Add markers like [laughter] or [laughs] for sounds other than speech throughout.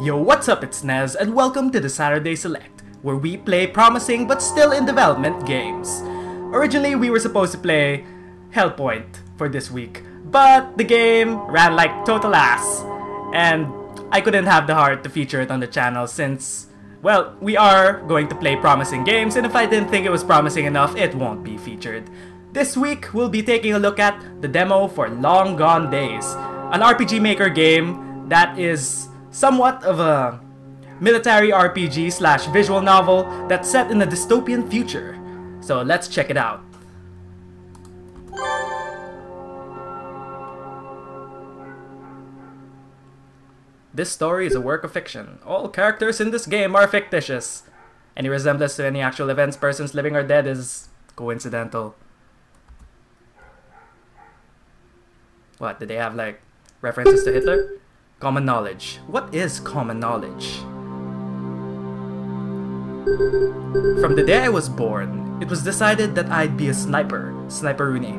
Yo, what's up? It's Nez, and welcome to the Saturday Select, where we play promising but still in development games. Originally, we were supposed to play Hellpoint for this week, but the game ran like total ass, and I couldn't have the heart to feature it on the channel since, well, we are going to play promising games, and if I didn't think it was promising enough, it won't be featured. This week, we'll be taking a look at the demo for Long Gone Days, an RPG Maker game that is somewhat of a military RPG slash visual novel that's set in a dystopian future. So let's check it out. This story is a work of fiction. All characters in this game are fictitious. Any resemblance to any actual events, persons living or dead is coincidental. What, did they have like references to Hitler? Common knowledge. What is common knowledge? From the day I was born, it was decided that I'd be a sniper, Sniper Rooney.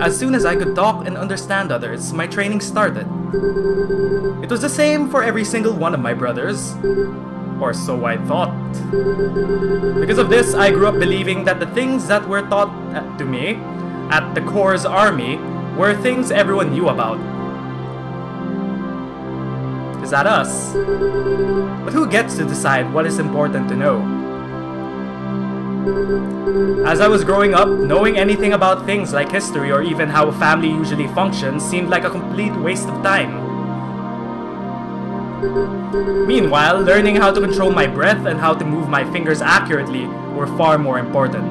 As soon as I could talk and understand others, my training started. It was the same for every single one of my brothers. Or so I thought. Because of this, I grew up believing that the things that were taught to me at the Corps Army were things everyone knew about. Is that us? But who gets to decide what is important to know? As I was growing up, knowing anything about things like history or even how a family usually functions seemed like a complete waste of time. Meanwhile, learning how to control my breath and how to move my fingers accurately were far more important.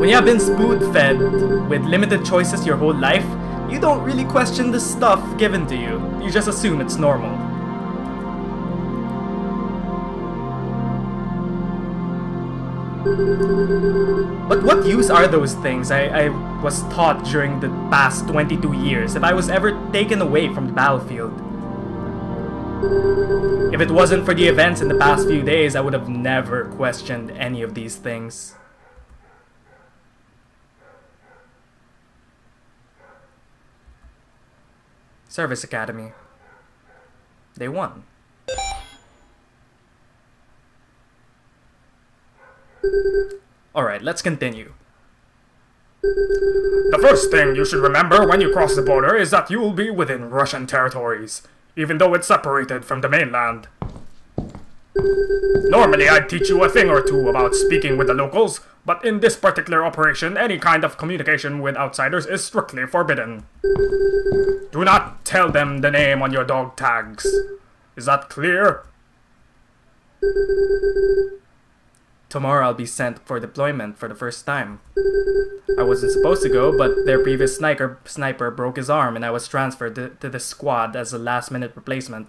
When you have been spoon-fed with limited choices your whole life, you don't really question the stuff given to you. You just assume it's normal. But what use are those things I, I was taught during the past 22 years if I was ever taken away from the battlefield? If it wasn't for the events in the past few days, I would have never questioned any of these things. Service Academy. They won. Alright, let's continue. The first thing you should remember when you cross the border is that you will be within Russian territories, even though it's separated from the mainland. Normally I'd teach you a thing or two about speaking with the locals, but in this particular operation, any kind of communication with outsiders is strictly forbidden. Do not tell them the name on your dog tags. Is that clear? Tomorrow I'll be sent for deployment for the first time. I wasn't supposed to go, but their previous sniper, sniper broke his arm and I was transferred to, to the squad as a last minute replacement.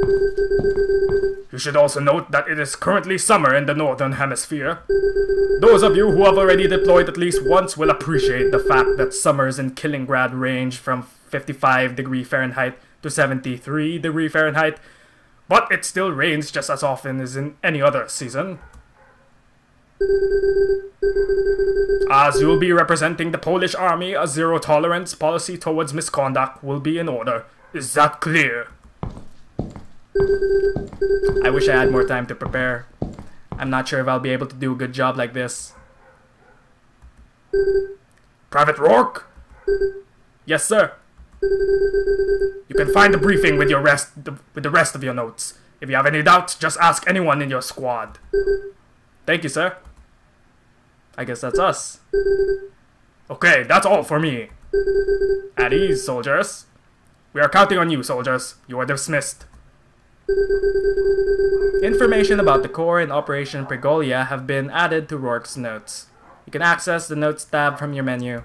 You should also note that it is currently summer in the Northern Hemisphere. Those of you who have already deployed at least once will appreciate the fact that summers in Kaliningrad range from 55 degree Fahrenheit to 73 degree Fahrenheit, but it still rains just as often as in any other season. As you will be representing the Polish army, a zero tolerance policy towards misconduct will be in order. Is that clear? I wish I had more time to prepare. I'm not sure if I'll be able to do a good job like this. Private Rourke? Yes, sir. You can find the briefing with your rest with the rest of your notes. If you have any doubts, just ask anyone in your squad. Thank you, sir. I guess that's us. Okay, that's all for me. At ease, soldiers. We are counting on you, soldiers. You are dismissed. Information about the Core and Operation Pregolia have been added to Rourke's notes. You can access the Notes tab from your menu.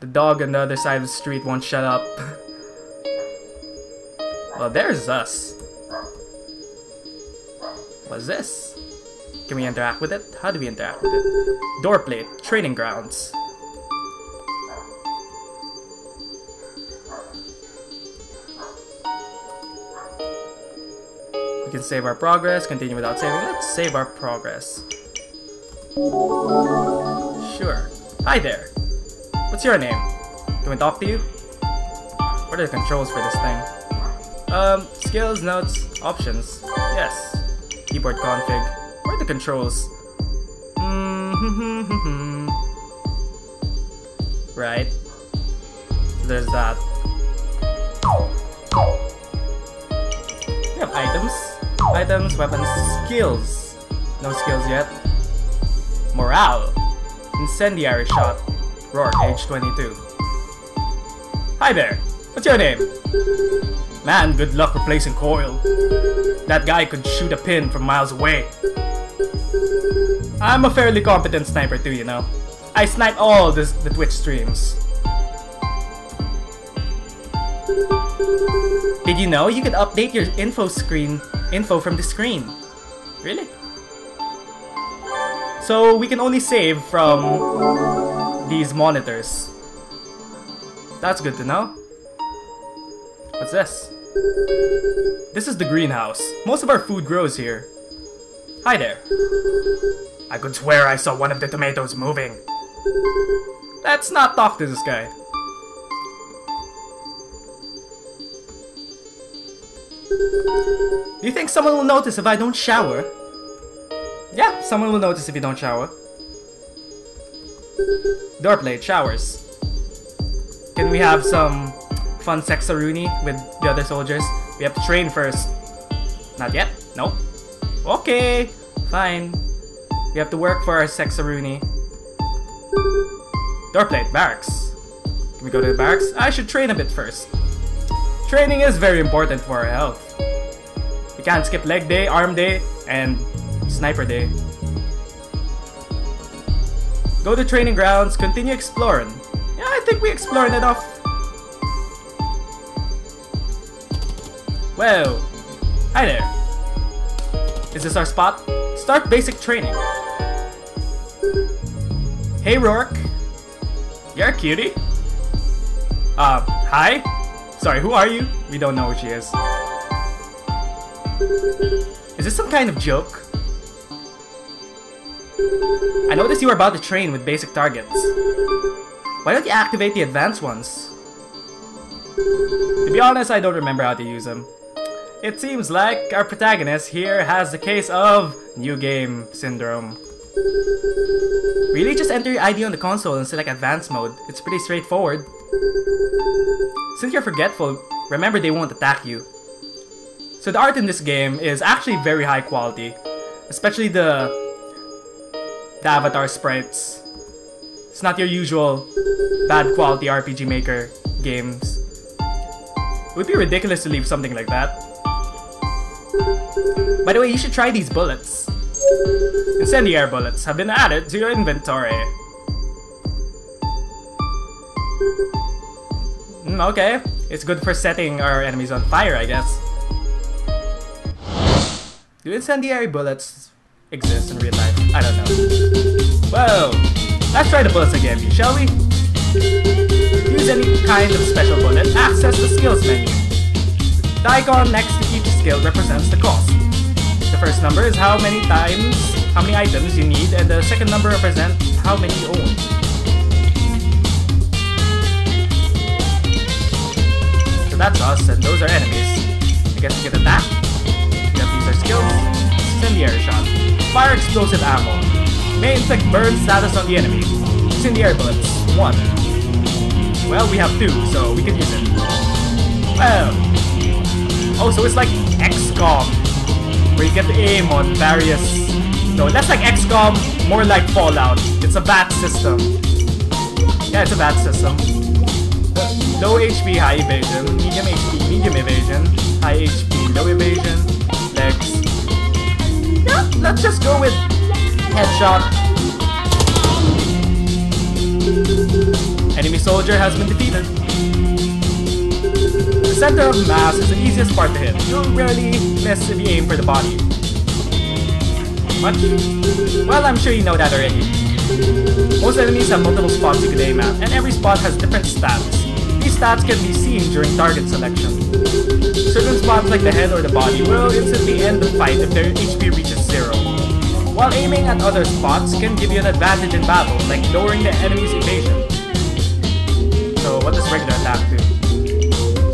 The dog on the other side of the street won't shut up. [laughs] well, there's us. What's this? Can we interact with it? How do we interact with it? Door plate, training grounds. Can save our progress, continue without saving. Let's save our progress. Sure. Hi there. What's your name? Can we talk to you? What are the controls for this thing? Um, skills, notes, options. Yes. Keyboard config. Where are the controls? Right. There's that. We have items. Items, weapons, skills. No skills yet. Morale. Incendiary shot. Rourke, age 22. Hi there. What's your name? Man, good luck replacing Coil. That guy could shoot a pin from miles away. I'm a fairly competent sniper too, you know. I snipe all this, the Twitch streams. Did you know you could update your info screen info from the screen? Really? So we can only save from these monitors. That's good to know. What's this? This is the greenhouse. Most of our food grows here. Hi there. I could swear I saw one of the tomatoes moving. Let's not talk to this guy. Do you think someone will notice if I don't shower? Yeah, someone will notice if you don't shower. Doorplate, showers. Can we have some fun sexaroonie with the other soldiers? We have to train first. Not yet? Nope. Okay, fine. We have to work for our sexaroonie. Doorplate, barracks. Can we go to the barracks? I should train a bit first. Training is very important for our health. We can't skip leg day, arm day, and sniper day. Go to training grounds, continue exploring. Yeah, I think we explored enough. Whoa. Hi there. Is this our spot? Start basic training. Hey Rourke. You're a cutie. Uh, hi? Sorry, who are you? We don't know who she is. Is this some kind of joke? I noticed you were about to train with basic targets. Why don't you activate the advanced ones? To be honest, I don't remember how to use them. It seems like our protagonist here has the case of New Game Syndrome. Really, just enter your ID on the console and select Advanced Mode. It's pretty straightforward. Since you're forgetful, remember they won't attack you. So the art in this game is actually very high quality, especially the the avatar sprites. It's not your usual bad quality RPG Maker games. It would be ridiculous to leave something like that. By the way, you should try these bullets. Incendiary bullets have been added to your inventory. Mm, okay, it's good for setting our enemies on fire, I guess. Do incendiary bullets exist in real life? I don't know. Whoa! Let's try the bullets again, shall we? Use any kind of special bullet, access the skills menu. The icon next to each skill represents the cost. The first number is how many times, how many items you need, and the second number represents how many you own. So that's us, and those are enemies. I guess we get attacked. We have these are skills. Incendiary shot. Fire explosive ammo. May inflict burn status on the enemy. Incendiary bullets. One. Well, we have two, so we can use it. Well. Oh, so it's like XCOM. Where you get to aim on various... No, that's like XCOM, more like Fallout. It's a bad system. Yeah, it's a bad system. Low HP, high evasion. Medium HP, medium evasion. High HP, low evasion. Legs. Yeah, let's just go with headshot. Enemy soldier has been defeated. The center of mass is the easiest part to hit. You'll rarely miss if you aim for the body. Much? Well, I'm sure you know that already. Most enemies have multiple spots you can aim at, and every spot has different stats. These stats can be seen during target selection. Certain spots like the head or the body will instantly end the fight if their HP reaches zero. While aiming at other spots can give you an advantage in battle, like lowering the enemy's evasion. So what does regular attack do?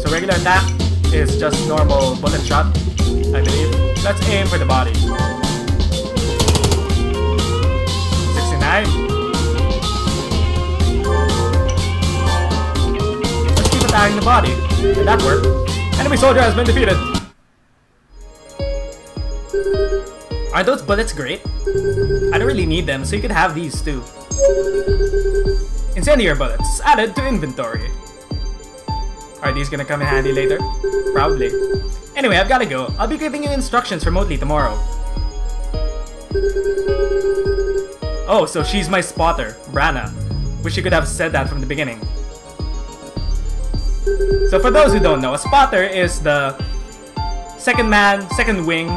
So regular attack is just normal bullet shot, I believe. Let's aim for the body. 69. Attacking the body. And that worked. Enemy soldier has been defeated. Are those bullets great? I don't really need them, so you could have these too. Incendiary bullets added to inventory. Are these gonna come in handy later? Probably. Anyway, I've gotta go. I'll be giving you instructions remotely tomorrow. Oh, so she's my spotter, Branna. Wish you could have said that from the beginning. So for those who don't know, a spotter is the second man, second wing,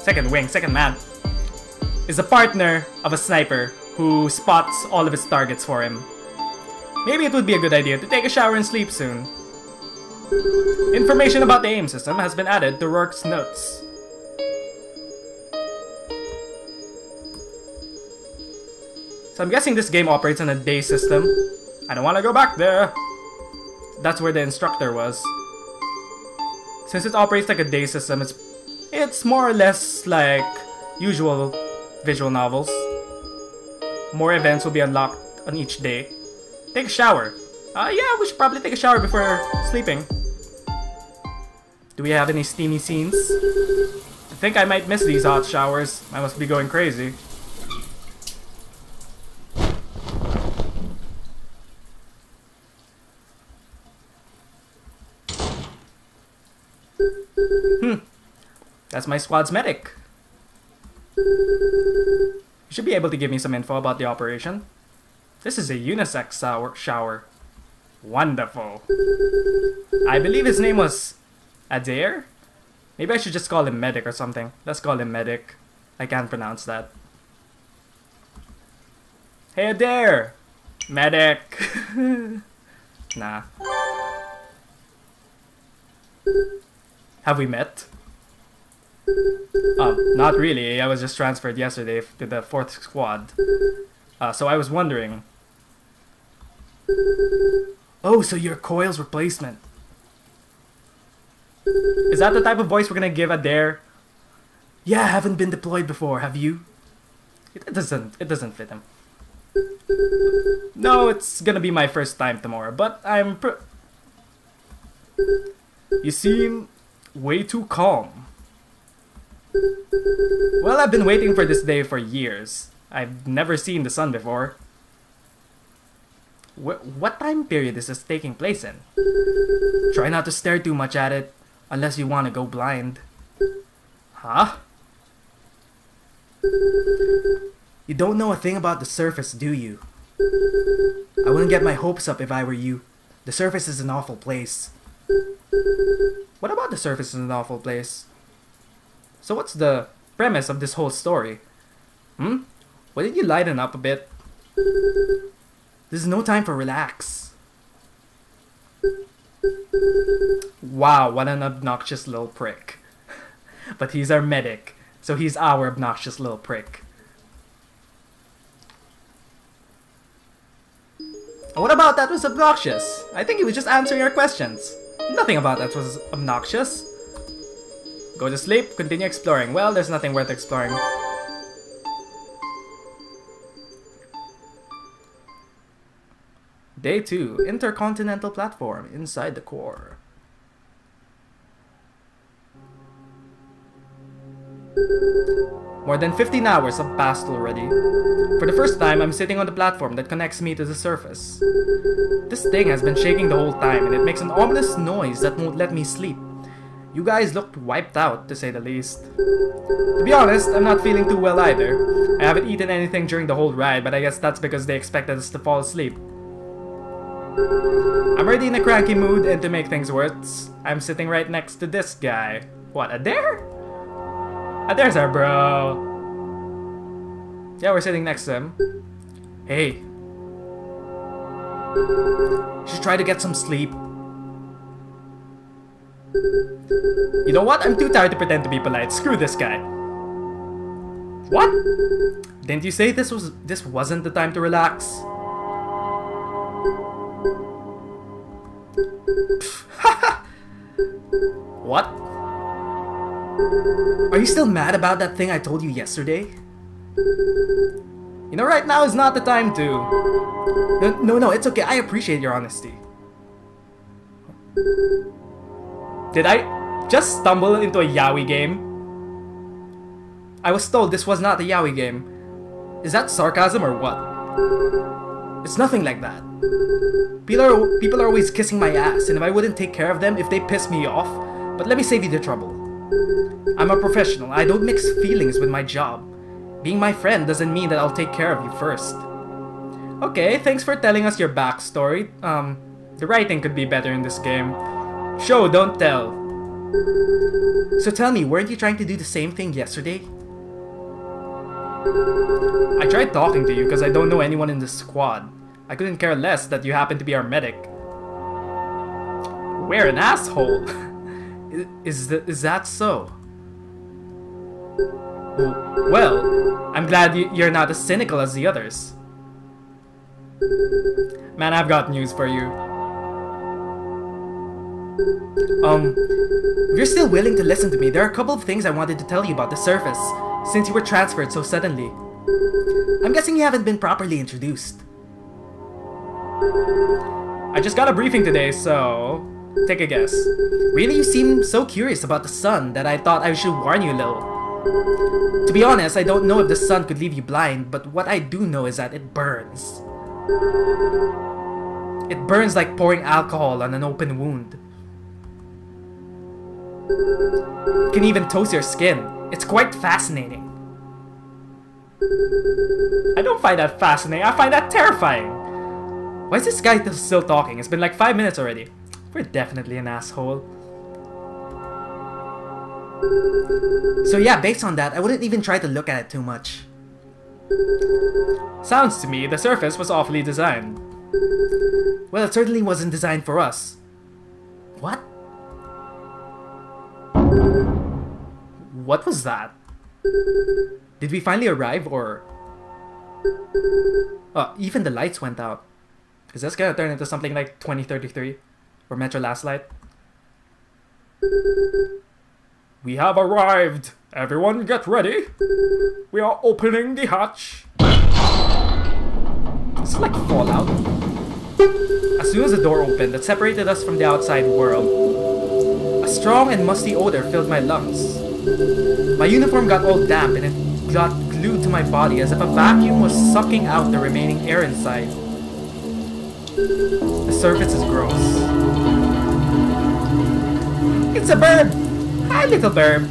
second wing, second man, is a partner of a sniper who spots all of his targets for him. Maybe it would be a good idea to take a shower and sleep soon. Information about the aim system has been added to Rourke's notes. So I'm guessing this game operates on a day system. I don't want to go back there. That's where the instructor was. Since it operates like a day system, it's it's more or less like usual visual novels. More events will be unlocked on each day. Take a shower. Uh, yeah, we should probably take a shower before sleeping. Do we have any steamy scenes? I think I might miss these hot showers. I must be going crazy. Hmm. That's my squad's medic. You should be able to give me some info about the operation. This is a unisex shower. shower. Wonderful. I believe his name was Adair? Maybe I should just call him Medic or something. Let's call him Medic. I can't pronounce that. Hey Adair! Medic! [laughs] nah. Have we met? Um, not really. I was just transferred yesterday to the 4th Squad. Uh, so I was wondering. Oh, so you're Coil's replacement. Is that the type of voice we're gonna give Adair? Yeah, I haven't been deployed before, have you? It doesn't, it doesn't fit him. No, it's gonna be my first time tomorrow, but I'm You seem way too calm. Well, I've been waiting for this day for years. I've never seen the sun before. Wh what time period is this taking place in? Try not to stare too much at it, unless you want to go blind. Huh? You don't know a thing about the surface, do you? I wouldn't get my hopes up if I were you. The surface is an awful place. What about the surface is an awful place? So what's the premise of this whole story? Hmm? Why didn't you lighten up a bit? There's no time for relax. Wow, what an obnoxious little prick. [laughs] but he's our medic, so he's our obnoxious little prick. What about that was obnoxious? I think he was just answering our questions. Nothing about that was obnoxious. Go to sleep, continue exploring. Well, there's nothing worth exploring. Day 2, Intercontinental Platform inside the core. More than 15 hours have passed already. For the first time, I'm sitting on the platform that connects me to the surface. This thing has been shaking the whole time and it makes an ominous noise that won't let me sleep. You guys looked wiped out, to say the least. To be honest, I'm not feeling too well either. I haven't eaten anything during the whole ride, but I guess that's because they expected us to fall asleep. I'm already in a cranky mood, and to make things worse, I'm sitting right next to this guy. What, Ah, Adair? Adair's our bro. Yeah, we're sitting next to him. Hey. You should try to get some sleep. You know what? I'm too tired to pretend to be polite. Screw this guy. What? Didn't you say this was this wasn't the time to relax? [laughs] What? Are you still mad about that thing I told you yesterday? You know, right now is not the time to... No, no, no, it's okay. I appreciate your honesty. Did I just stumble into a Yaoi game? I was told this was not a Yaoi game. Is that sarcasm or what? It's nothing like that. People are, people are always kissing my ass, and if I wouldn't take care of them if they piss me off, but let me save you the trouble. I'm a professional. I don't mix feelings with my job. Being my friend doesn't mean that I'll take care of you first. Okay, thanks for telling us your backstory. Um, the writing could be better in this game. Show, don't tell. So tell me, weren't you trying to do the same thing yesterday? I tried talking to you because I don't know anyone in the squad. I couldn't care less that you happen to be our medic. We're an asshole! [laughs] is, th is that so? Well, I'm glad you're not as cynical as the others. Man, I've got news for you. Um, if you're still willing to listen to me, there are a couple of things I wanted to tell you about the surface, since you were transferred so suddenly. I'm guessing you haven't been properly introduced. I just got a briefing today, so... Take a guess. Really, you seem so curious about the sun that I thought I should warn you a little. To be honest, I don't know if the sun could leave you blind, but what I do know is that it burns. It burns like pouring alcohol on an open wound. It can even toast your skin. It's quite fascinating. I don't find that fascinating, I find that terrifying. Why is this guy still talking? It's been like 5 minutes already. We're definitely an asshole. So yeah, based on that, I wouldn't even try to look at it too much. Sounds to me the surface was awfully designed. Well, it certainly wasn't designed for us. What? What was that? Did we finally arrive or... Oh, even the lights went out. Is this gonna turn into something like 2033? Or Metro Last Light? We have arrived! Everyone get ready! We are opening the hatch! It's like Fallout. As soon as the door opened that separated us from the outside world, a strong and musty odor filled my lungs. My uniform got all damp and it got glued to my body as if a vacuum was sucking out the remaining air inside. The surface is gross. It's a bird! Hi, little bird!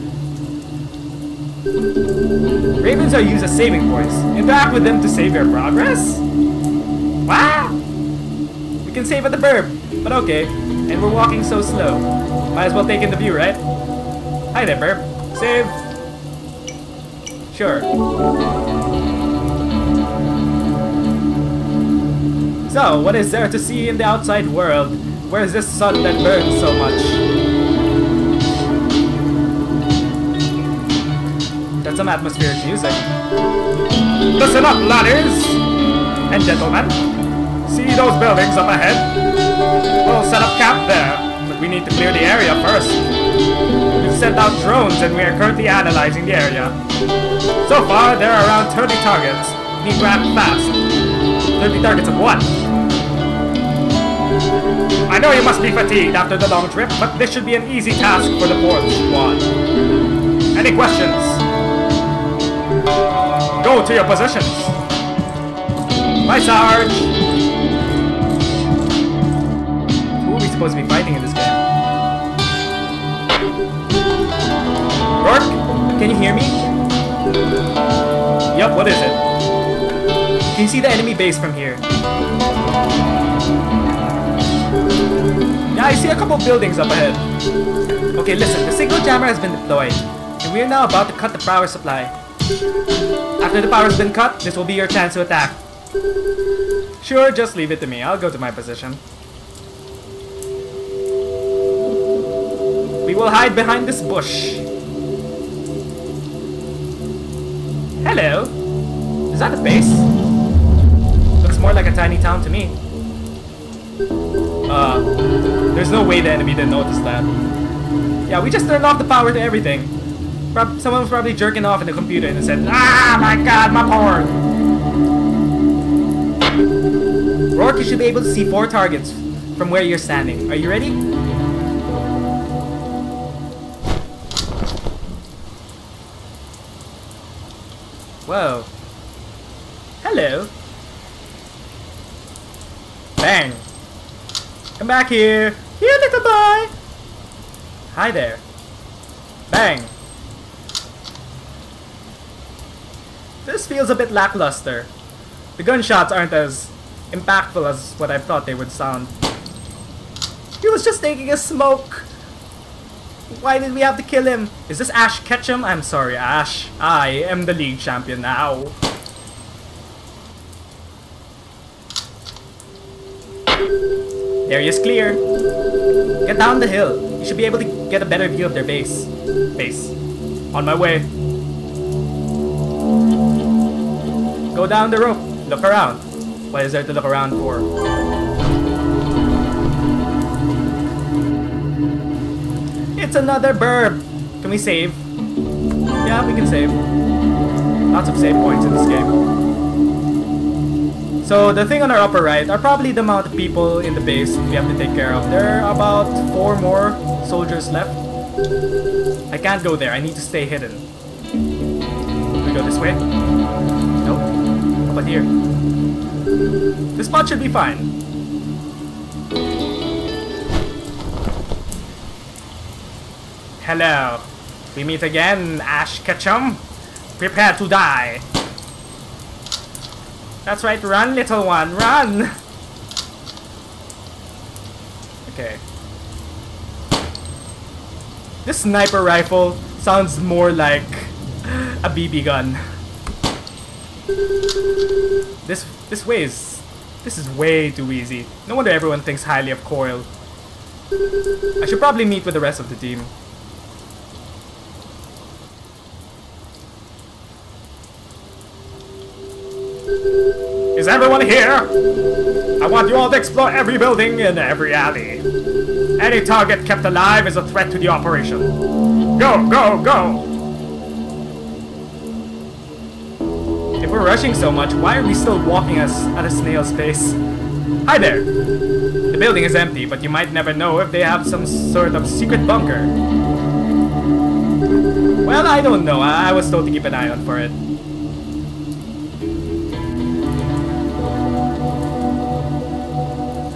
Ravens are used as saving points. Interact with them to save your progress? Wow! We can save at the burb, but okay. And we're walking so slow. Might as well take in the view, right? Hi there, burb. Save. Sure. So, what is there to see in the outside world? Where's this sun that burns so much? That's some atmospheric music. Listen up, laddies and gentlemen. See those buildings up ahead? We'll set up camp there, but we need to clear the area first. We've sent out drones and we are currently analyzing the area. So far, there are around 30 targets. Need to act fast. 30 targets of what? I know you must be fatigued after the long trip, but this should be an easy task for the 4th Squad. Any questions? Go to your positions. Bye, Sarge! Who are we supposed to be fighting in this game? Rourke? Can you hear me? Yep, what is it? Can you see the enemy base from here? Yeah, I see a couple buildings up ahead. Okay, listen, the signal jammer has been deployed, and we are now about to cut the power supply. After the power's been cut, this will be your chance to attack. Sure, just leave it to me. I'll go to my position. We will hide behind this bush. Hello? Is that a base? Looks more like a tiny town to me. Uh, there's no way the enemy didn't notice that. Yeah, we just turned off the power to everything. Prob someone was probably jerking off in the computer and said, Ah, my god, my porn! Rourke, you should be able to see four targets from where you're standing. Are you ready? Whoa. Hello. Bang. Come back here. Here, little boy. Hi there. Bang. This feels a bit lackluster. The gunshots aren't as impactful as what I thought they would sound. He was just taking a smoke. Why did we have to kill him? Is this Ash Ketchum? I'm sorry, Ash. I am the league champion now. Area is clear. Get down the hill. You should be able to get a better view of their base. Base. On my way. Go down the rope. Look around. What is there to look around for? It's another burb. Can we save? Yeah, we can save. Lots of save points in this game. So the thing on our upper right are probably the amount of people in the base we have to take care of. There are about four more soldiers left. I can't go there. I need to stay hidden. We go this way? Nope. How about here? This spot should be fine. Hello. We meet again, Ash Ketchum. Prepare to die. That's right, run little one, run! Okay. This sniper rifle sounds more like [gasps] a BB gun. This this way is this is way too easy. No wonder everyone thinks highly of Coil. I should probably meet with the rest of the team. Is everyone here? I want you all to explore every building and every alley. Any target kept alive is a threat to the operation. Go, go, go! If we're rushing so much, why are we still walking us at a snail's pace? Hi there! The building is empty, but you might never know if they have some sort of secret bunker. Well, I don't know. I, I was told to keep an eye out for it.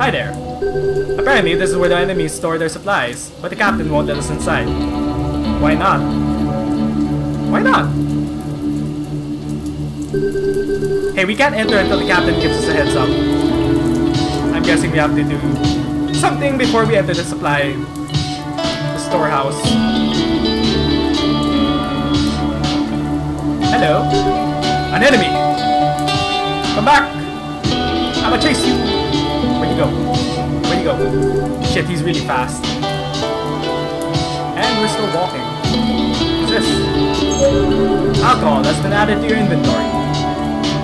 Hi there. Apparently, this is where the enemies store their supplies, but the captain won't let us inside. Why not? Why not? Hey, we can't enter until the captain gives us a heads up. I'm guessing we have to do something before we enter the supply the storehouse. Hello? An enemy! Come back! I'ma chase you! You go? Where'd you go? Shit, he's really fast. And we're still walking. What's this? Alcohol has been added to your inventory.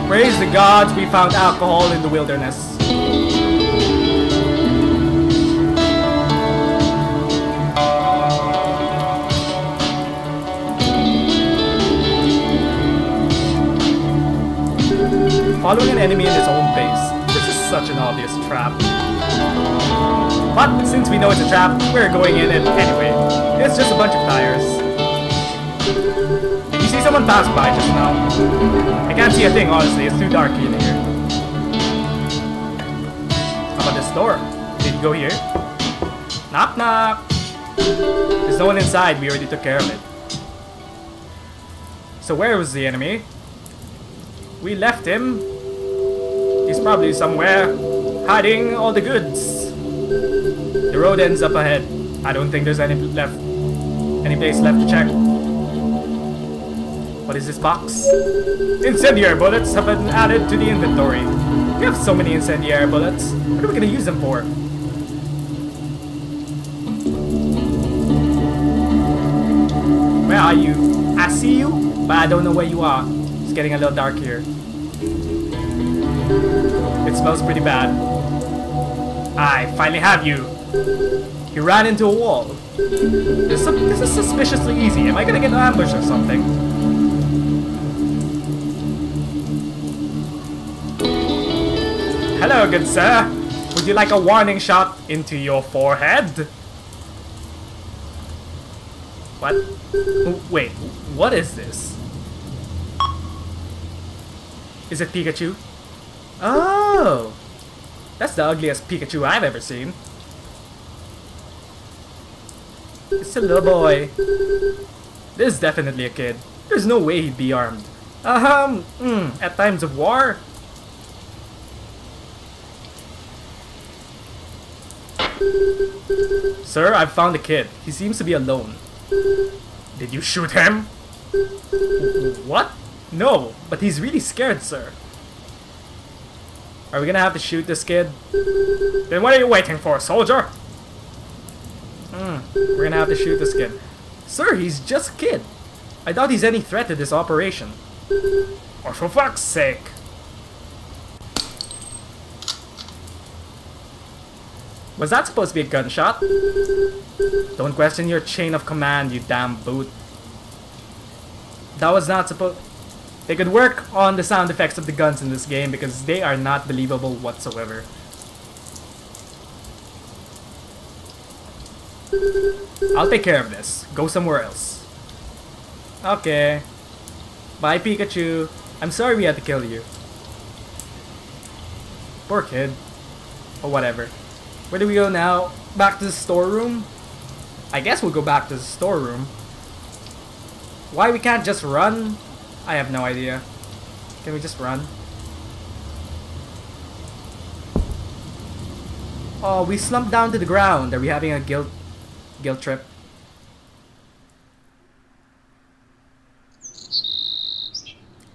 Praise the gods we found alcohol in the wilderness. Following an enemy in his own base. Such an obvious trap. But since we know it's a trap, we're going in it anyway. It's just a bunch of tires. You see someone pass by just now? I can't see a thing, honestly. It's too dark in here. How about this door? Did you go here? Knock knock! There's no one inside. We already took care of it. So where was the enemy? We left him. He's probably somewhere hiding all the goods. The road ends up ahead. I don't think there's any left, any place left to check. What is this box? Incendiary bullets have been added to the inventory. We have so many incendiary bullets. What are we gonna use them for? Where are you? I see you, but I don't know where you are. It's getting a little dark here. It smells pretty bad. I finally have you. He ran into a wall. This, this is suspiciously easy. Am I gonna get ambushed or something? Hello, good sir. Would you like a warning shot into your forehead? What? Wait, what is this? Is it Pikachu? Oh! That's the ugliest Pikachu I've ever seen. It's a little boy. This is definitely a kid. There's no way he'd be armed. Um, mm, at times of war? Sir, I've found a kid. He seems to be alone. Did you shoot him? What? No, but he's really scared, sir. Are we gonna have to shoot this kid? Then what are you waiting for, soldier? Hmm, we're gonna have to shoot this kid. Sir, he's just a kid. I doubt he's any threat to this operation. Or for fuck's sake. Was that supposed to be a gunshot? Don't question your chain of command, you damn boot. That was not supposed... They could work on the sound effects of the guns in this game because they are not believable whatsoever. I'll take care of this. Go somewhere else. Okay. Bye, Pikachu. I'm sorry we had to kill you. Poor kid. Or whatever. Where do we go now? Back to the storeroom? I guess we'll go back to the storeroom. Why we can't just run? I have no idea. Can we just run? Oh, we slumped down to the ground. Are we having a guilt guilt trip?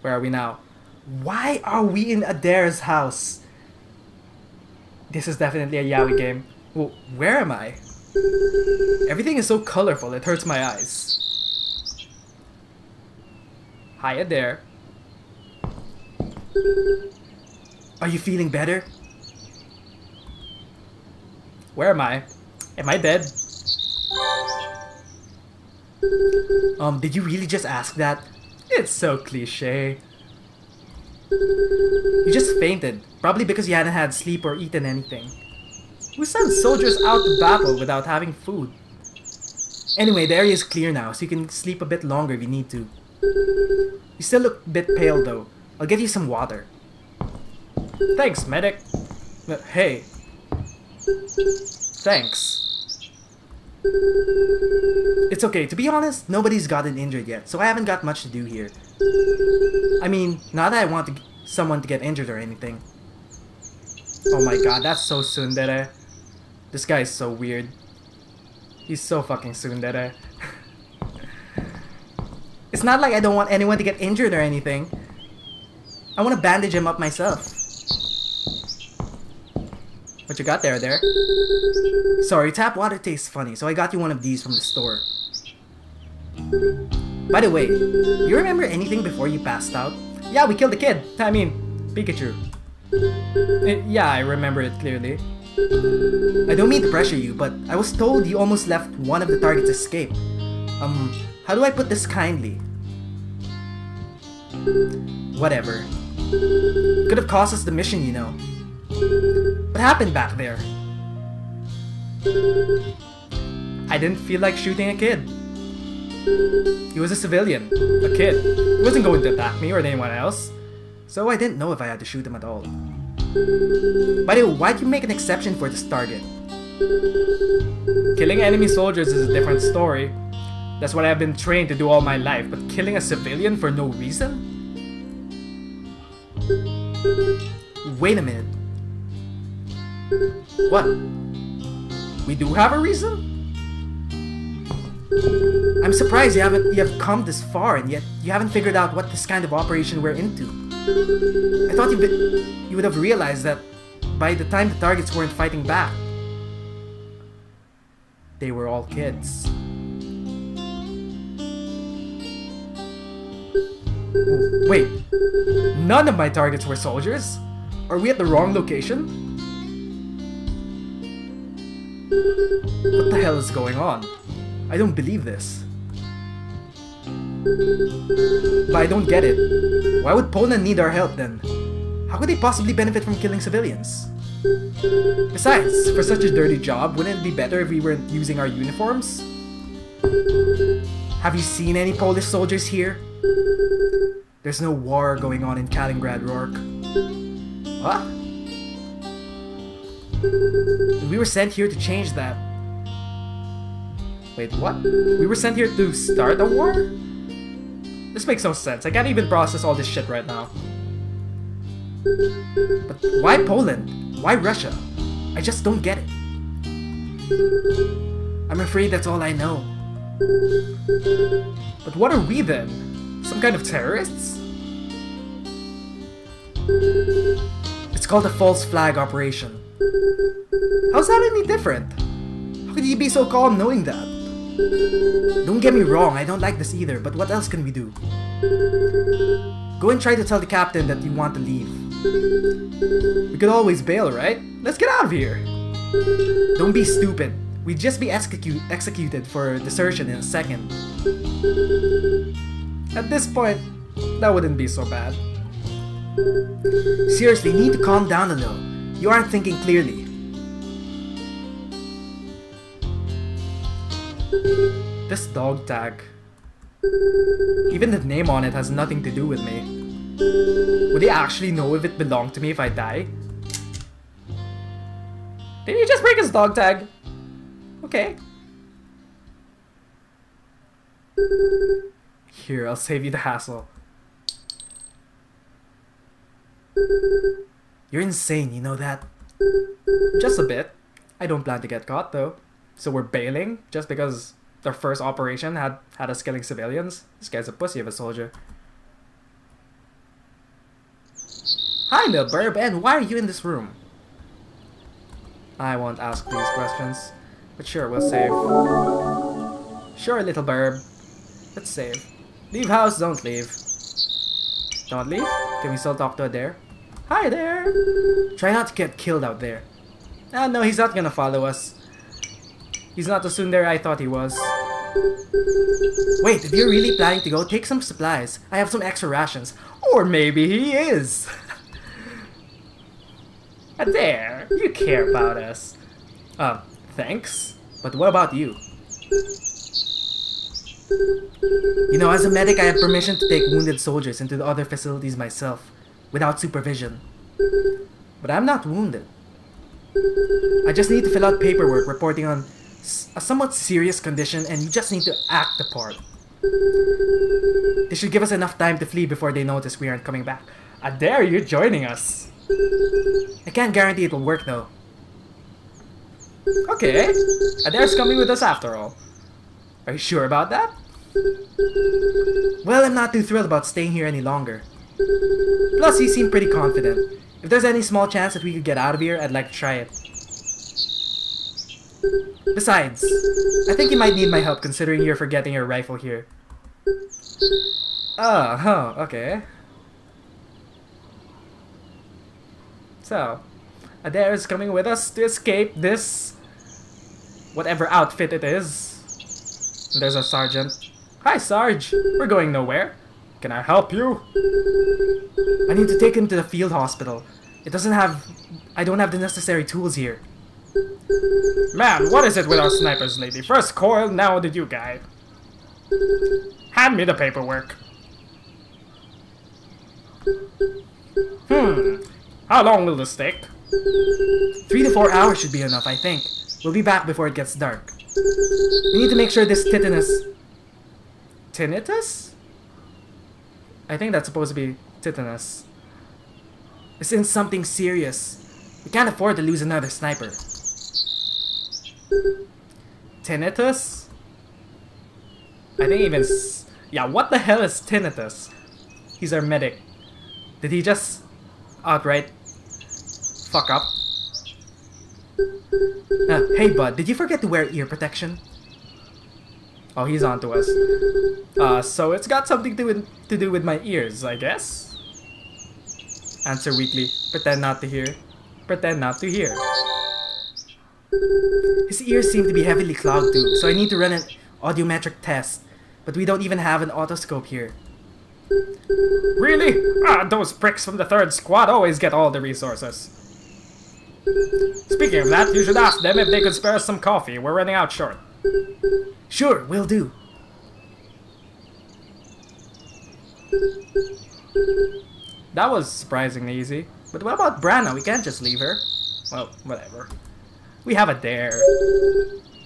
Where are we now? Why are we in Adair's house? This is definitely a Yaoi game. Well, where am I? Everything is so colorful, it hurts my eyes. Hiya there. Are you feeling better? Where am I? Am I dead? Um, did you really just ask that? It's so cliche. You just fainted, probably because you hadn't had sleep or eaten anything. We send soldiers out to battle without having food. Anyway, the area is clear now, so you can sleep a bit longer if you need to. You still look a bit pale though. I'll get you some water. Thanks, medic. Uh, hey. Thanks. It's okay, to be honest, nobody's gotten injured yet, so I haven't got much to do here. I mean, not that I want to, someone to get injured or anything. Oh my god, that's so tsundere. This guy is so weird. He's so fucking tsundere. It's not like I don't want anyone to get injured or anything. I want to bandage him up myself. What you got there, there? Sorry, tap water tastes funny, so I got you one of these from the store. By the way, you remember anything before you passed out? Yeah, we killed the kid. I mean, Pikachu. Eh, yeah, I remember it clearly. I don't mean to pressure you, but I was told you almost left one of the targets escape. Um, how do I put this kindly? Whatever. Could have cost us the mission, you know. What happened back there? I didn't feel like shooting a kid. He was a civilian, a kid. He wasn't going to attack me or anyone else. So I didn't know if I had to shoot him at all. By the way, why'd you make an exception for this target? Killing enemy soldiers is a different story. That's what I've been trained to do all my life, but killing a civilian for no reason? Wait a minute. What? We do have a reason? I'm surprised you haven't you have come this far and yet you haven't figured out what this kind of operation we're into. I thought you would you would have realized that by the time the targets weren't fighting back, they were all kids. Wait, none of my targets were soldiers? Are we at the wrong location? What the hell is going on? I don't believe this. But I don't get it. Why would Poland need our help then? How could they possibly benefit from killing civilians? Besides, for such a dirty job, wouldn't it be better if we weren't using our uniforms? Have you seen any Polish soldiers here? There's no war going on in Kaliningrad, Rourke. What? We were sent here to change that. Wait, what? We were sent here to start a war? This makes no sense. I can't even process all this shit right now. But why Poland? Why Russia? I just don't get it. I'm afraid that's all I know. But what are we then? Some kind of terrorists? It's called a false flag operation. How's that any different? How could you be so calm knowing that? Don't get me wrong, I don't like this either, but what else can we do? Go and try to tell the captain that you want to leave. We could always bail, right? Let's get out of here! Don't be stupid. We'd just be execute executed for desertion in a second. At this point, that wouldn't be so bad. Seriously, you need to calm down a little. You aren't thinking clearly. This dog tag. Even the name on it has nothing to do with me. Would he actually know if it belonged to me if I die? Did he just break his dog tag? Okay. Here, I'll save you the hassle. You're insane, you know that? Just a bit. I don't plan to get caught though. So we're bailing just because their first operation had, had us killing civilians? This guy's a pussy of a soldier. Hi, Lil Burb, and why are you in this room? I won't ask these questions, but sure, we'll save. Sure, little Burb. Let's save. Leave house, don't leave. Don't leave? Can we still talk to Adair? Hi there! Try not to get killed out there. Ah, no, he's not gonna follow us. He's not the tsundere I thought he was. Wait, if you're really planning to go, take some supplies. I have some extra rations. Or maybe he is! [laughs] Adair, you care about us. Uh, thanks. But what about you? You know, as a medic, I have permission to take wounded soldiers into the other facilities myself, without supervision. But I'm not wounded. I just need to fill out paperwork reporting on a somewhat serious condition and you just need to act the part. They should give us enough time to flee before they notice we aren't coming back. Adair, you're joining us. I can't guarantee it'll work though. Okay, Adair's coming with us after all. Are you sure about that? Well, I'm not too thrilled about staying here any longer. Plus, you seem pretty confident. If there's any small chance that we could get out of here, I'd like to try it. Besides, I think you might need my help considering you're forgetting your rifle here. Oh, huh, okay. So, Adair is coming with us to escape this... whatever outfit it is. There's a sergeant. Hi, Sarge. We're going nowhere. Can I help you? I need to take him to the field hospital. It doesn't have... I don't have the necessary tools here. Man, what is it with our snipers lately? First Coil, now the you guy. Hand me the paperwork. Hmm. How long will this take? Three to four hours should be enough, I think. We'll be back before it gets dark. We need to make sure this titanus... Tinnitus? I think that's supposed to be titanus. It's in something serious. We can't afford to lose another sniper. Tinnitus? I think even... Yeah, what the hell is tinnitus? He's our medic. Did he just outright fuck up? Uh, hey bud, did you forget to wear ear protection? Oh, he's on to us. Uh, so it's got something to, to do with my ears, I guess? Answer weakly. Pretend not to hear. Pretend not to hear. His ears seem to be heavily clogged too, so I need to run an audiometric test. But we don't even have an otoscope here. Really? Ah, those pricks from the third squad always get all the resources. Speaking of that, you should ask them if they could spare us some coffee. We're running out short. Sure, will do. That was surprisingly easy. But what about Branna? We can't just leave her. Well, whatever. We have Adair.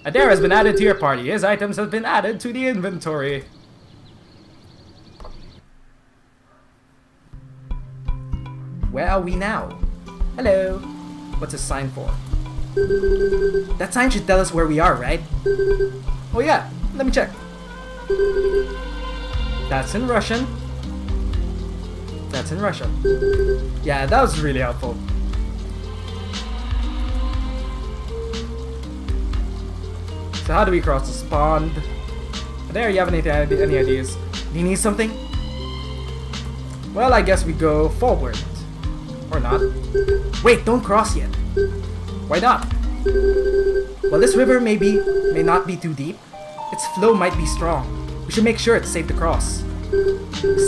Adair has been added to your party. His items have been added to the inventory. Where are we now? Hello. What's this sign for? That sign should tell us where we are, right? Oh yeah, let me check. That's in Russian. That's in Russian. Yeah, that was really helpful. So how do we cross this pond? There, you have any, any ideas? Do you need something? Well, I guess we go forward. Or not. Wait, don't cross yet. Why not? Well, this river may be, may not be too deep. Its flow might be strong. We should make sure it's safe to cross.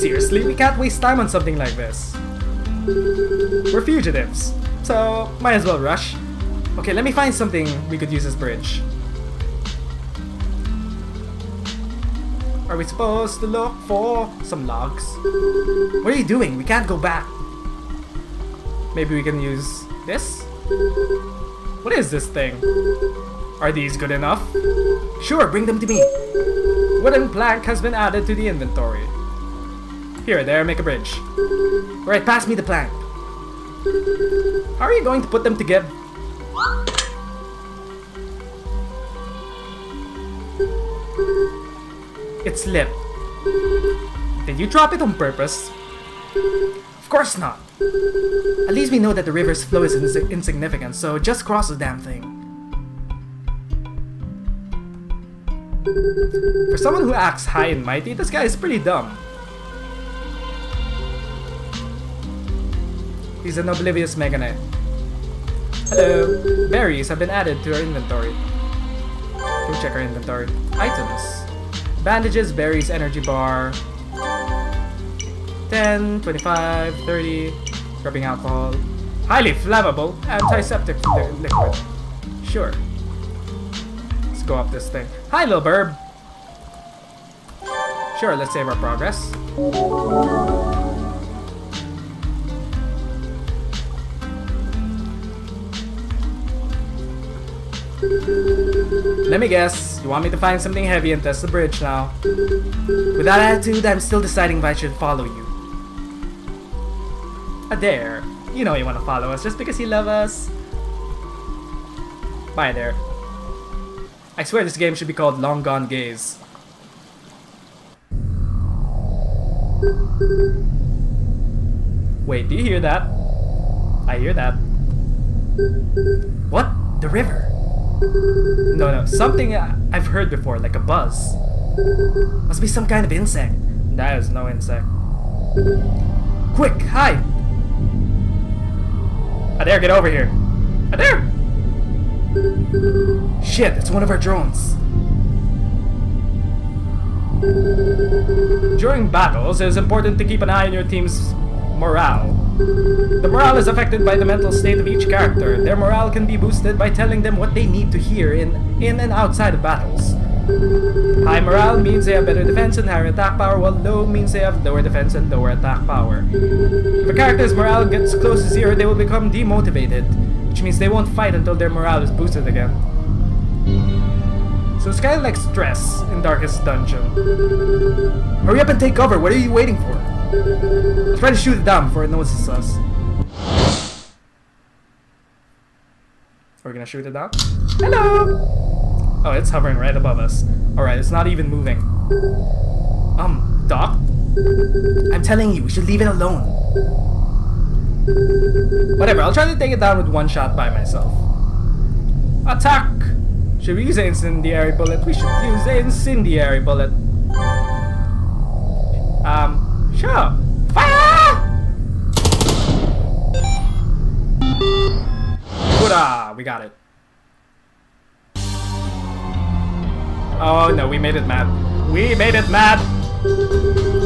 Seriously, we can't waste time on something like this. We're fugitives, so might as well rush. Okay, let me find something we could use as bridge. Are we supposed to look for some logs? What are you doing? We can't go back. Maybe we can use this? What is this thing? Are these good enough? Sure, bring them to me. Wooden plank has been added to the inventory. Here, there, make a bridge. Alright, pass me the plank. How are you going to put them together? It slipped. Did you drop it on purpose? Of course not. At least we know that the river's flow is ins insignificant, so just cross the damn thing. For someone who acts high and mighty, this guy is pretty dumb. He's an oblivious Mega Knight. Hello! Berries have been added to our inventory. We check our inventory? Items. Bandages, berries, energy bar. 10, 25, 30. Rubbing alcohol. Highly flammable antiseptic li liquid. Sure. Let's go up this thing. Hi, little burb! Sure, let's save our progress. Let me guess, you want me to find something heavy and test the bridge now. With that attitude, I'm still deciding if I should follow you. Ah, Adair, you know you want to follow us just because you love us. Bye there. I swear this game should be called Long Gone Gays. Wait, do you hear that? I hear that. What? The river? No, no, something I've heard before, like a buzz. Must be some kind of insect. That is no insect. Quick, hide! Adair, get over here! Adair! Shit, it's one of our drones. During battles, it is important to keep an eye on your team's morale. The morale is affected by the mental state of each character. Their morale can be boosted by telling them what they need to hear in, in and outside of battles. High morale means they have better defense and higher attack power, while low means they have lower defense and lower attack power. If a character's morale gets close to zero, they will become demotivated, which means they won't fight until their morale is boosted again. So it's kind of like stress in Darkest Dungeon. Hurry up and take cover, what are you waiting for? Try to shoot it down before it notices us. We're gonna shoot it down. Hello! Oh, it's hovering right above us. Alright, it's not even moving. Um, Doc? I'm telling you, we should leave it alone. Whatever, I'll try to take it down with one shot by myself. Attack! Should we use an incendiary bullet? We should use an incendiary bullet. Um, Sure. Fire! Hurrah! We got it. Oh no, we made it mad. We made it mad!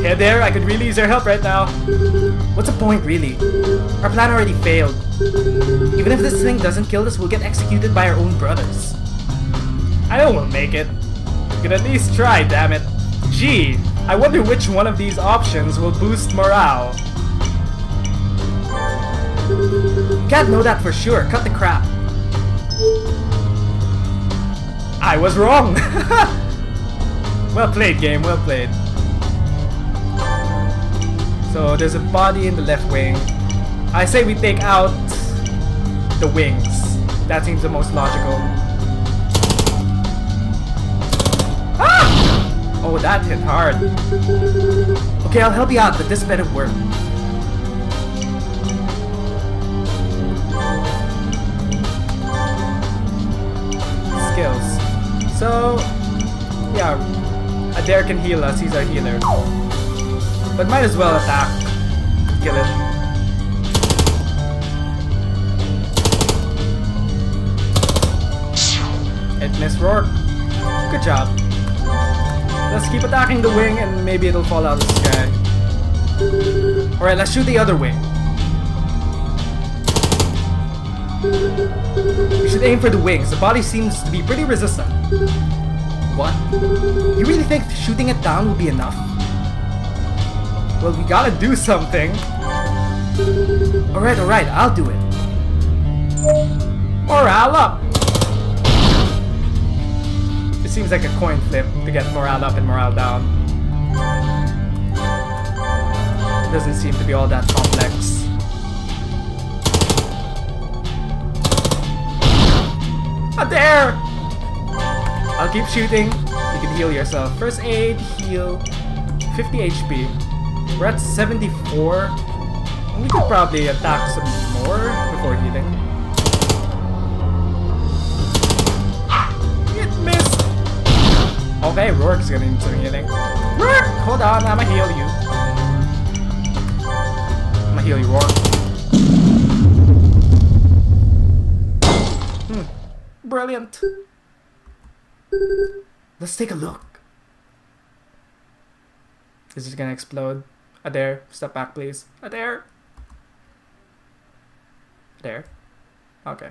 Hey there, I could really use your help right now. What's the point, really? Our plan already failed. Even if this thing doesn't kill us, we'll get executed by our own brothers. I know we'll make it. We could at least try, damn it. Gee, I wonder which one of these options will boost morale. Can't know that for sure. Cut the crap. I was wrong! [laughs] well played, game. Well played. So there's a body in the left wing. I say we take out the wings. That seems the most logical. Ah! Oh, that hit hard. Okay, I'll help you out, but this better work. So, yeah, Adair can heal us, he's our healer. But might as well attack. Kill it. It missed Rourke. Good job. Let's keep attacking the wing and maybe it'll fall out of the sky. Alright, let's shoot the other wing. We should aim for the wings. The body seems to be pretty resistant. What? You really think shooting it down will be enough? Well, we gotta do something. Alright, alright, I'll do it. Morale up! It seems like a coin flip to get morale up and morale down. Doesn't seem to be all that complex. Adair! I'll keep shooting. You can heal yourself. First aid, heal. 50 HP. We're at 74. We could probably attack some more before healing. It missed! Okay, Rourke's gonna need some healing. Rourke! Hold on, I'ma heal you. I'ma heal you, Rourke. Brilliant. Let's take a look. This Is gonna explode? Adair, step back please. Adair! Adair? Okay.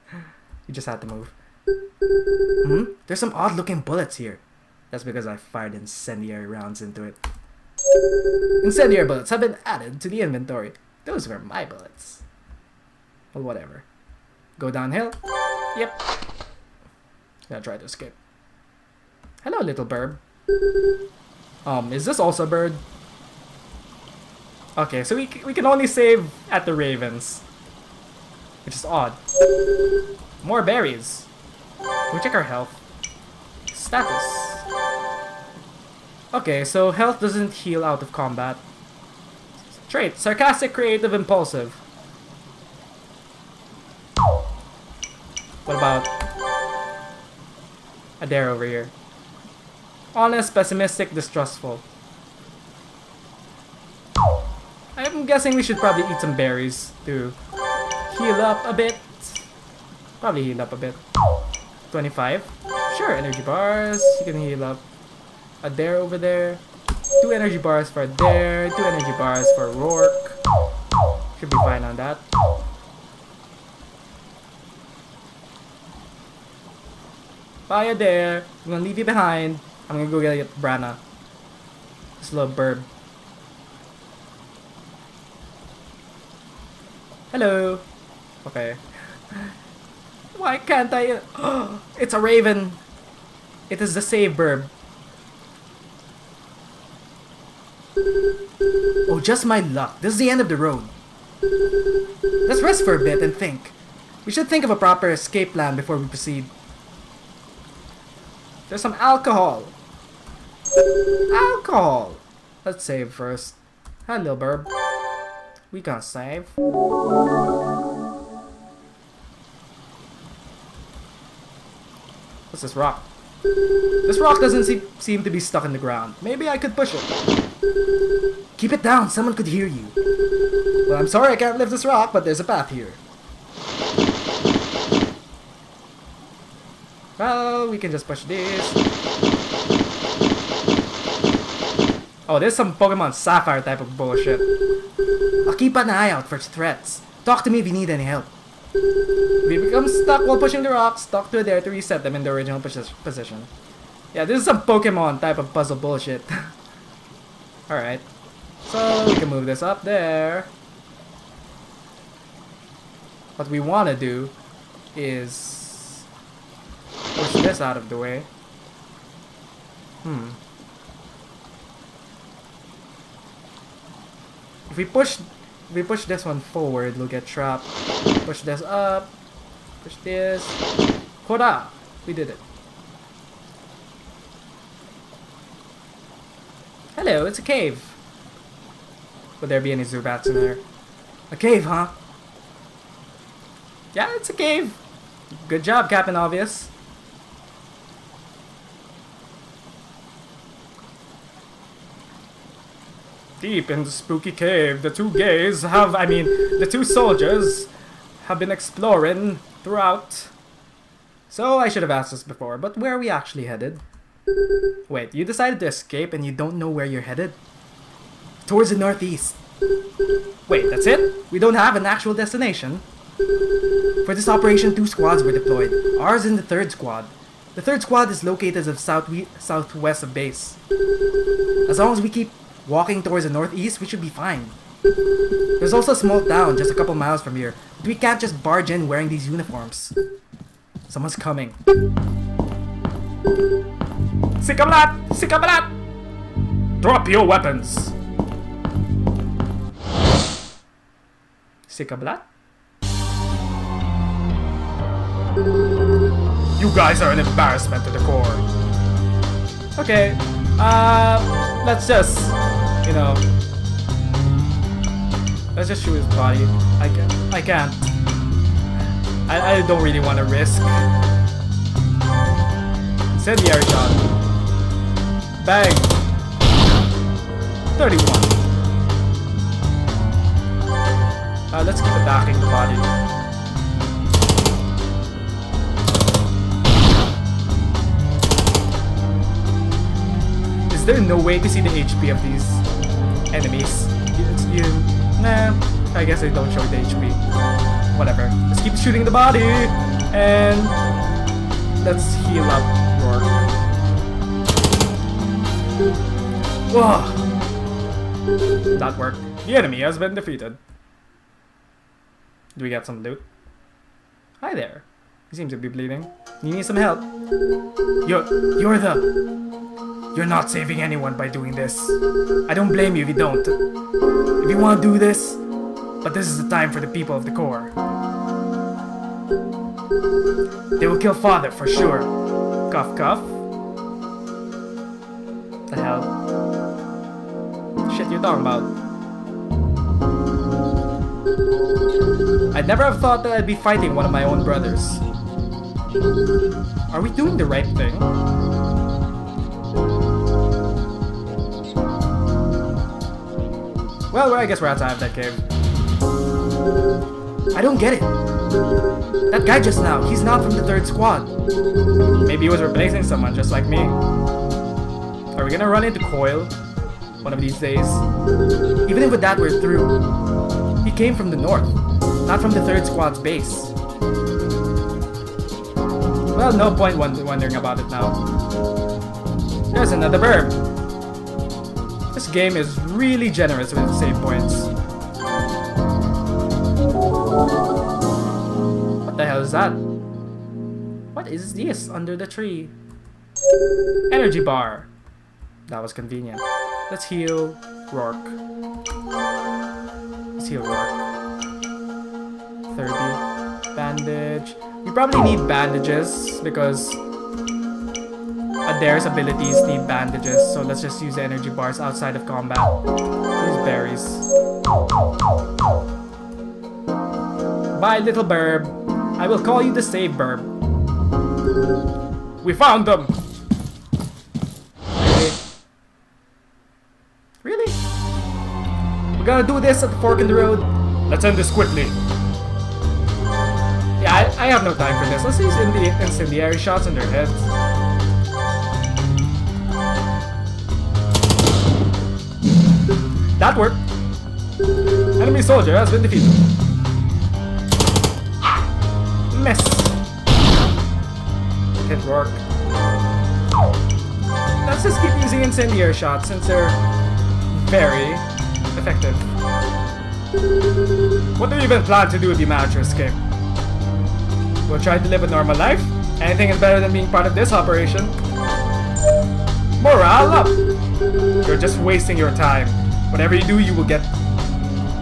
[laughs] you just had to move. Hmm? There's some odd looking bullets here. That's because I fired incendiary rounds into it. Incendiary bullets have been added to the inventory. Those were my bullets. Well, whatever. Go downhill. Yep. Gotta try to escape. Hello, little bird. Um, is this also a bird? Okay, so we, we can only save at the ravens. Which is odd. More berries. Can we check our health? Status. Okay, so health doesn't heal out of combat. Trait, sarcastic, creative, impulsive. What about Adair over here? Honest, pessimistic, distrustful. I'm guessing we should probably eat some berries to heal up a bit. Probably heal up a bit. 25. Sure, energy bars. You can heal up. Adair over there. Two energy bars for Adair. Two energy bars for Rourke. Should be fine on that. Bye Adair. I'm gonna leave you behind. I'm gonna go get Brana. This little bird. Hello. Okay. [laughs] Why can't I? [gasps] it's a raven. It is the save bird. Oh, just my luck. This is the end of the road. Let's rest for a bit and think. We should think of a proper escape plan before we proceed. There's some alcohol. Alcohol. Let's save first. Hello, burb. We can save. What's this rock? This rock doesn't se seem to be stuck in the ground. Maybe I could push it. Keep it down, someone could hear you. Well, I'm sorry I can't lift this rock, but there's a path here. Well, we can just push this. Oh, there's some Pokemon Sapphire type of bullshit. I'll keep an eye out for threats. Talk to me if you need any help. You become stuck while pushing the rocks, talk to there to reset them in the original posi position. Yeah, this is some Pokemon type of puzzle bullshit. [laughs] Alright. So, we can move this up there. What we want to do is push this out of the way. Hmm. If we push we push this one forward, we'll get trapped. Push this up. Push this. Koda! We did it. Hello, it's a cave. Would there be any Zubats in there? A cave, huh? Yeah, it's a cave. Good job, Captain Obvious. Deep in the spooky cave, the two gays have, I mean, the two soldiers have been exploring throughout. So I should have asked this before, but where are we actually headed? Wait, you decided to escape and you don't know where you're headed? Towards the northeast. Wait, that's it? We don't have an actual destination? For this operation, two squads were deployed. Ours in the third squad. The third squad is located south southwest of base. As long as we keep walking towards the northeast, we should be fine. There's also a small town just a couple miles from here, but we can't just barge in wearing these uniforms. Someone's coming. Sikablat! Sikablat! Drop your weapons! Sikablat? You guys are an embarrassment to the Core. Okay, uh, let's just, you know, let's just shoot his body. I can, I can't. I, I don't really want to risk. Send the Incendiary shot. Bang. 31. Uh, let's keep attacking the body. Is there no way to see the HP of these enemies? It's you. Nah, I guess they don't show the HP. Whatever. Let's keep shooting the body! And let's heal up Rourke. Whoa! That worked. The enemy has been defeated. Do we get some loot? Hi there. He seems to be bleeding. You need some help. You're, you're the... You're not saving anyone by doing this. I don't blame you if you don't. If you want to do this, but this is the time for the people of the Core. They will kill father for sure. Cuff cuff. The hell? Shit you talking about? I'd never have thought that I'd be fighting one of my own brothers. Are we doing the right thing? Well, I guess we're outside of that cave. I don't get it. That guy just now, he's not from the third squad. Maybe he was replacing someone just like me. Are we gonna run into Coil one of these days? Even if with that we're through. He came from the north, not from the third squad's base. Well, no point wondering about it now. There's another bird. Game is really generous with save points. What the hell is that? What is this under the tree? Energy bar. That was convenient. Let's heal Rourke. Let's heal Rourke. 30. Bandage. We probably need bandages because Adair's abilities need bandages, so let's just use energy bars outside of combat. Use berries. Bye, little burb. I will call you the save burb. We found them! Really? Really? We're gonna do this at the fork in the road? Let's end this quickly. Yeah, I, I have no time for this. Let's use incendiary shots in their heads. That worked. Enemy soldier has been defeated. Miss. Didn't work. Let's just keep using incendiary shots since they're very effective. What do you even plan to do with you manage to escape? We'll try to live a normal life. Anything is better than being part of this operation. Morale up! You're just wasting your time. Whatever you do, you will get...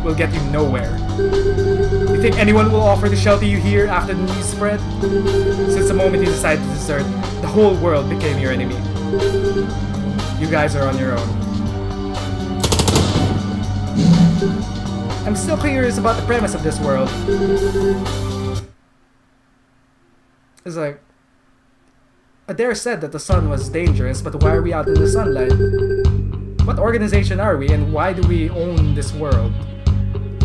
will get you nowhere. You think anyone will offer to shelter you here after the news spread? Since the moment you decided to desert, the whole world became your enemy. You guys are on your own. I'm still curious about the premise of this world. It's like... Adair said that the sun was dangerous, but why are we out in the sunlight? What organization are we, and why do we own this world?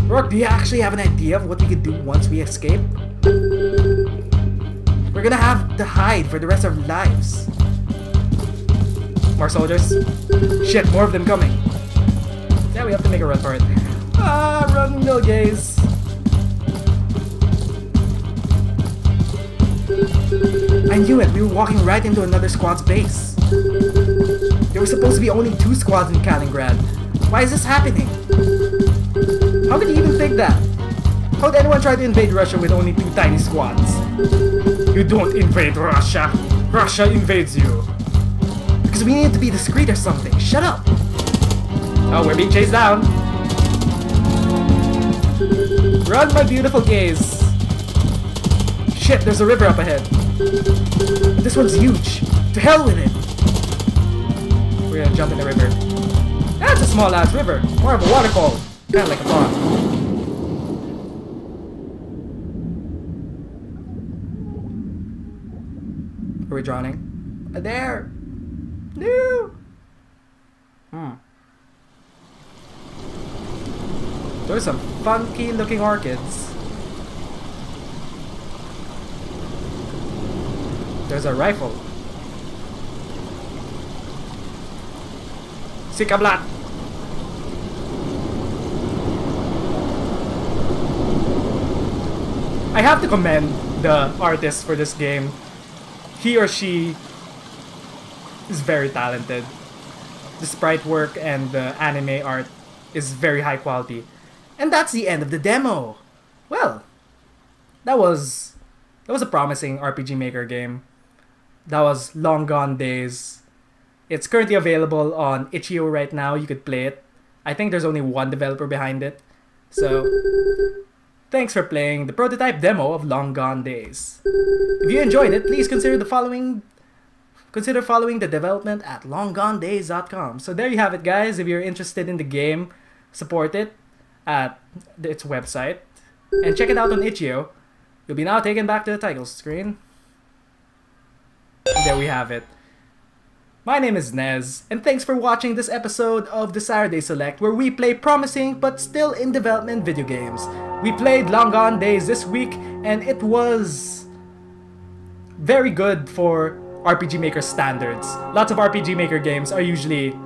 Rourke, do you actually have an idea of what we could do once we escape? We're gonna have to hide for the rest of our lives. More soldiers? Shit, more of them coming. Now we have to make a run for it. Ah, run, no gays. I knew it, we were walking right into another squad's base. There were supposed to be only two squads in Kaliningrad. Why is this happening? How could you even think that? How did anyone try to invade Russia with only two tiny squads? You don't invade Russia. Russia invades you. Because we need to be discreet or something. Shut up! Oh, we're being chased down. Run, my beautiful gays. Shit, there's a river up ahead. This one's huge. To hell with it. We're gonna jump in the river. That's a small ass river. More of a waterfall. Kinda like a pond. Are we drowning? Uh, there! No! Hmm. There's some funky looking orchids. There's a rifle. Sikablat! I have to commend the artist for this game. He or she is very talented. The sprite work and the anime art is very high quality. And that's the end of the demo. Well, that was that was a promising RPG Maker game. That was Long Gone Days. It's currently available on itch.io right now. You could play it. I think there's only one developer behind it. So, thanks for playing the prototype demo of Long Gone Days. If you enjoyed it, please consider the following consider following the development at longgonedays.com. So there you have it guys. If you're interested in the game, support it at its website and check it out on itch.io. You'll be now taken back to the title screen. And there we have it. My name is Nez, and thanks for watching this episode of the Saturday Select where we play promising but still in development video games. We played Long Gone Days this week, and it was very good for RPG Maker standards. Lots of RPG Maker games are usually,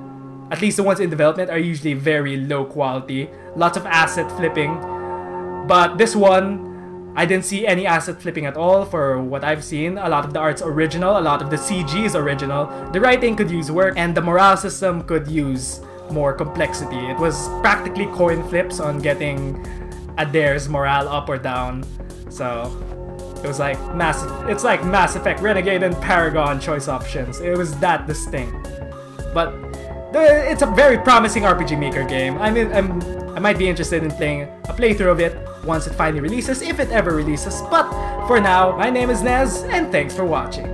at least the ones in development, are usually very low quality. Lots of asset flipping. But this one, I didn't see any asset flipping at all for what I've seen. A lot of the art's original, a lot of the CG is original. The writing could use work, and the morale system could use more complexity. It was practically coin flips on getting Adair's morale up or down. So it was like Mass it's like Mass Effect Renegade and Paragon choice options. It was that distinct. But it's a very promising RPG Maker game. I mean, I'm, I might be interested in playing a playthrough of it once it finally releases, if it ever releases. But for now, my name is Nez, and thanks for watching.